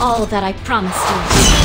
all that I promised you.